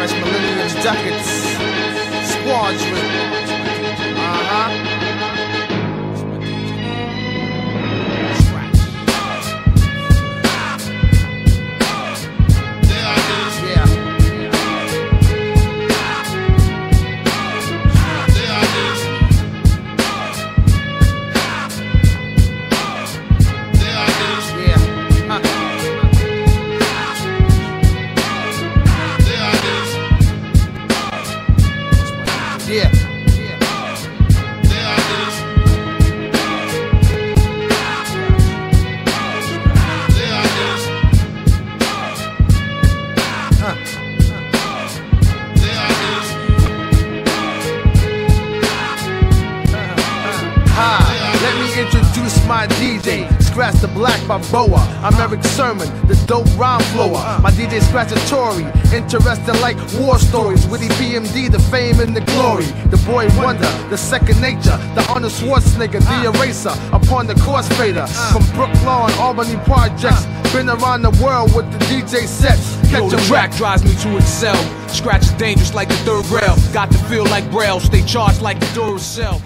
Parish Millennium's Ducats Squadron. Yeah. Hi, let me introduce my DJ. The Black Balboa. I'm Erick Sermon, the dope rhyme flower. My DJ Scratch a Tory, interesting like war stories. Witty BMD, the fame and the glory. The boy wonder, the second nature. The Arnold Schwarzenegger, the eraser. Upon the crossfader. From Brooklyn, Albany projects. Been around the world with the DJ sets. Yo, Catch the 'em track drives me to excel. Scratch is dangerous like the third rail. Got to feel like Braille. Stay charged like the Duracell.